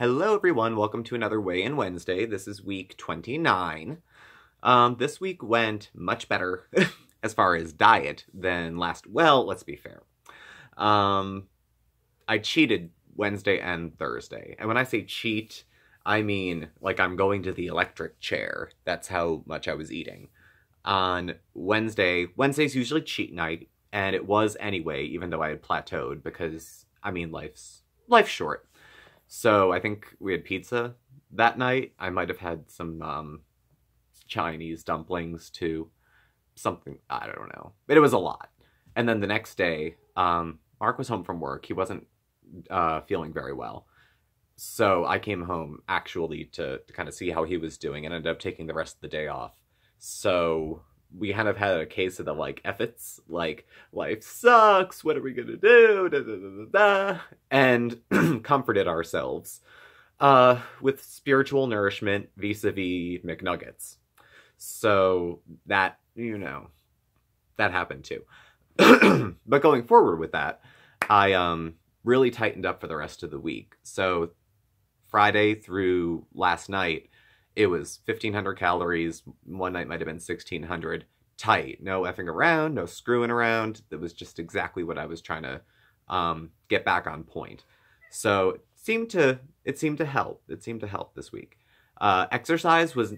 Hello everyone, welcome to another Weigh In Wednesday. This is week 29. Um, this week went much better as far as diet than last, well, let's be fair. Um, I cheated Wednesday and Thursday. And when I say cheat, I mean like I'm going to the electric chair. That's how much I was eating. On Wednesday, Wednesday's usually cheat night, and it was anyway, even though I had plateaued because, I mean, life's, life's short. So I think we had pizza that night. I might have had some um, Chinese dumplings too. Something, I don't know. But it was a lot. And then the next day, um, Marc was home from work. He wasn't uh, feeling very well. So I came home actually to, to kind of see how he was doing and ended up taking the rest of the day off. So we kind of had a case of the like efforts, like life sucks, what are we gonna do, da, da, da, and comforted ourselves uh, with spiritual nourishment vis-a-vis McNuggets. So that, you know, that happened too. but going forward with that, I um really tightened up for the rest of the week. So Friday through last night, it was 1500 calories. One night might have been 1600. Tight. No effing around, no screwing around. That was just exactly what I was trying to um, get back on point. So it seemed to it seemed to help. It seemed to help this week. Uh, exercise was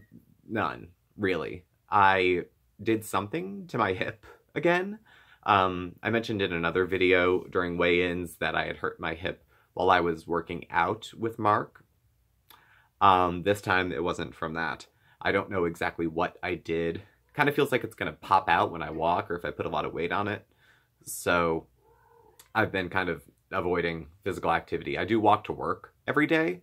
none really. I did something to my hip again. Um, I mentioned in another video during weigh-ins that I had hurt my hip while I was working out with Marc. Um, this time it wasn't from that. I don't know exactly what I did. Kind of feels like it's going to pop out when I walk or if I put a lot of weight on it. So I've been kind of avoiding physical activity. I do walk to work every day,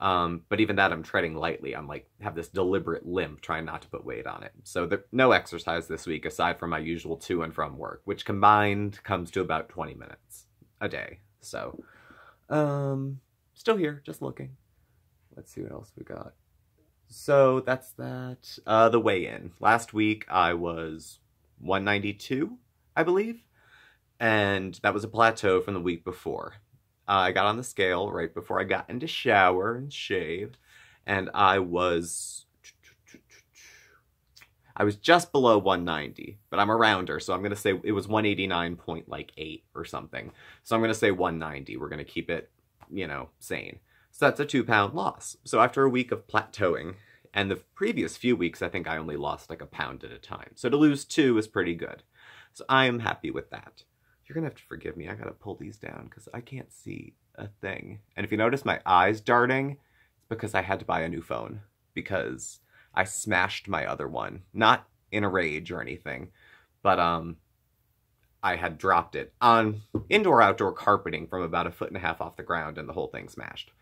um, but even that I'm treading lightly. I'm like, have this deliberate limp trying not to put weight on it. So there, no exercise this week aside from my usual to and from work, which combined comes to about 20 minutes a day. So, um, still here, just looking. Let's see what else we got. So that's that. Uh, the weigh-in. Last week I was 192, I believe. And that was a plateau from the week before. Uh, I got on the scale right before I got into shower and shave. And I was... I was just below 190, but I'm a rounder, so I'm going to say it was 189.8 or something. So I'm going to say 190. We're going to keep it, you know, sane. So that's a two pound loss. So after a week of plateauing, and the previous few weeks, I think I only lost like a pound at a time. So to lose two is pretty good. So I am happy with that. You're gonna have to forgive me. I gotta pull these down because I can't see a thing. And if you notice my eyes darting, it's because I had to buy a new phone because I smashed my other one. Not in a rage or anything, but um, I had dropped it on indoor outdoor carpeting from about a foot and a half off the ground and the whole thing smashed.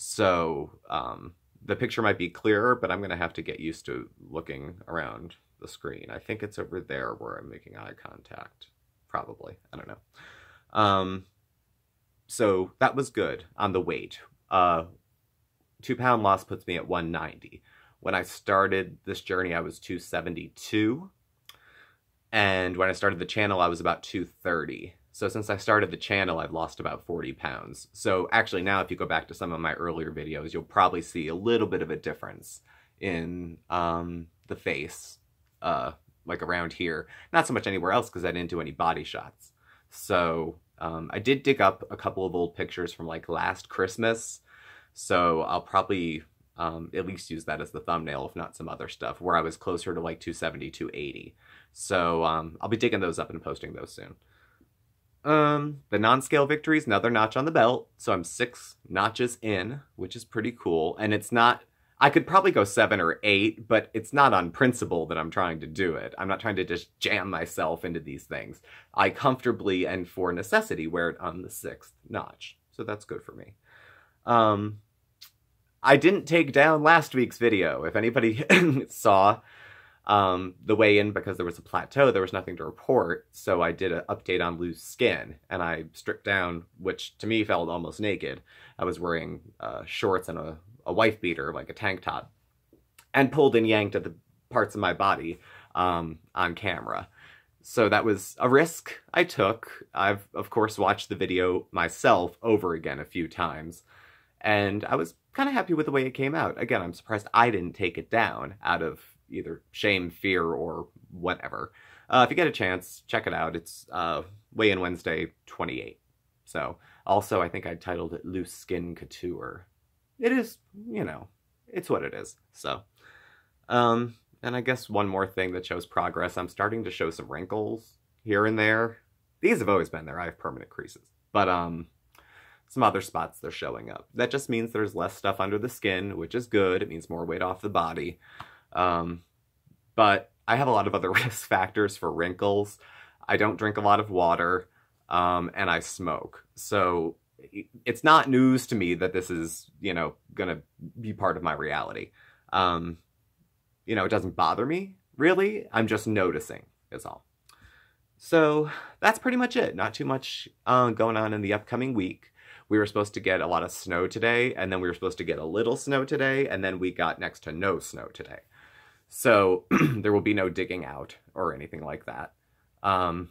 So um, the picture might be clearer, but I'm going to have to get used to looking around the screen. I think it's over there where I'm making eye contact. Probably. I don't know. Um, so that was good on the weight. Uh, two pound loss puts me at 190. When I started this journey, I was 272. And when I started the channel, I was about 230. So since I started the channel, I've lost about 40 pounds. So actually now if you go back to some of my earlier videos, you'll probably see a little bit of a difference in um, the face, uh, like around here. Not so much anywhere else because I didn't do any body shots. So um, I did dig up a couple of old pictures from like last Christmas. So I'll probably um, at least use that as the thumbnail, if not some other stuff, where I was closer to like 270, 280. So um, I'll be digging those up and posting those soon. Um, the non-scale victory is another notch on the belt, so I'm six notches in, which is pretty cool. And it's not, I could probably go seven or eight, but it's not on principle that I'm trying to do it. I'm not trying to just jam myself into these things. I comfortably and for necessity wear it on the sixth notch, so that's good for me. Um, I didn't take down last week's video. If anybody saw, um, the weigh-in because there was a plateau, there was nothing to report, so I did an update on loose skin, and I stripped down, which to me felt almost naked. I was wearing uh, shorts and a, a wife beater, like a tank top, and pulled and yanked at the parts of my body um, on camera. So that was a risk I took. I've, of course, watched the video myself over again a few times, And I was kind of happy with the way it came out. Again, I'm surprised I didn't take it down out of either shame, fear, or whatever. Uh, if you get a chance, check it out. It's uh, Weigh In Wednesday 28. So, also, I think I titled it Loose Skin Couture. It is, you know, it's what it is. So, um, and I guess one more thing that shows progress, I'm starting to show some wrinkles here and there. These have always been there. I have permanent creases. But, um, some other spots they're showing up. That just means there's less stuff under the skin, which is good. It means more weight off the body. Um, but I have a lot of other risk factors for wrinkles. I don't drink a lot of water, um, and I smoke. So it's not news to me that this is, you know, gonna be part of my reality. Um, you know, it doesn't bother me, really. I'm just noticing, is all. So that's pretty much it. Not too much uh, going on in the upcoming week we were supposed to get a lot of snow today, and then we were supposed to get a little snow today, and then we got next to no snow today. So there will be no digging out or anything like that. Um,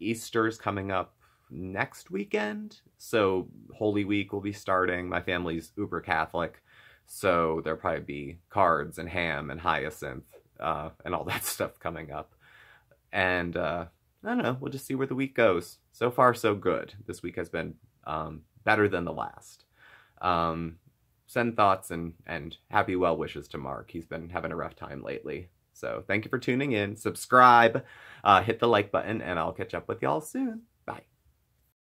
Easter's coming up next weekend, so Holy Week will be starting. My family's uber Catholic, so there'll probably be cards and ham and hyacinth uh, and all that stuff coming up. And uh, I don't know, we'll just see where the week goes. So far, so good. This week has been um, better than the last. Um, send thoughts and, and happy well wishes to Marc. He's been having a rough time lately. So thank you for tuning in. Subscribe, uh, hit the like button, and I'll catch up with y'all soon.